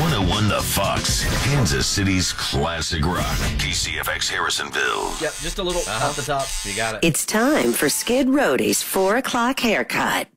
101 The Fox, Kansas City's classic rock. KCFX Harrisonville. Yep, just a little uh-huh. off the top. You got it. It's time for Skid Roadie's 4 o'clock haircut.